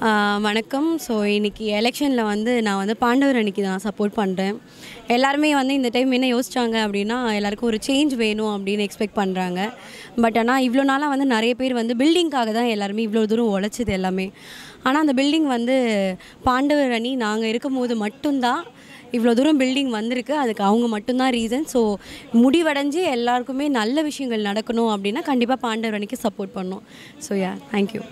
வணக்கம். ஸோ இன்றைக்கி எலெக்ஷனில் வந்து நான் வந்து பாண்டவர் அன்னைக்கு தான் சப்போர்ட் பண்ணுறேன் எல்லாருமே வந்து இந்த டைம் என்ன யோசிச்சாங்க அப்படின்னா எல்லாருக்கும் ஒரு சேஞ்ச் வேணும் அப்படின்னு எக்ஸ்பெக்ட் பண்ணுறாங்க பட் ஆனால் இவ்வளோ நாளாக வந்து நிறைய பேர் வந்து பில்டிங்காக தான் எல்லாருமே இவ்வளோ தூரம் உழைச்சது எல்லாமே. ஆனால் அந்த பில்டிங் வந்து பாண்டவர் அணி நாங்கள் இருக்கும்போது மட்டும்தான் இவ்வளோ தூரம் பில்டிங் வந்திருக்கு. அதுக்கு அவங்க மட்டும்தான் ரீசன் ஸோ முடிவடைஞ்சு எல்லாருக்குமே நல்ல விஷயங்கள் நடக்கணும் அப்படின்னா கண்டிப்பாக பாண்டவர் அணிக்கு சப்போர்ட் பண்ணும். So yeah thank you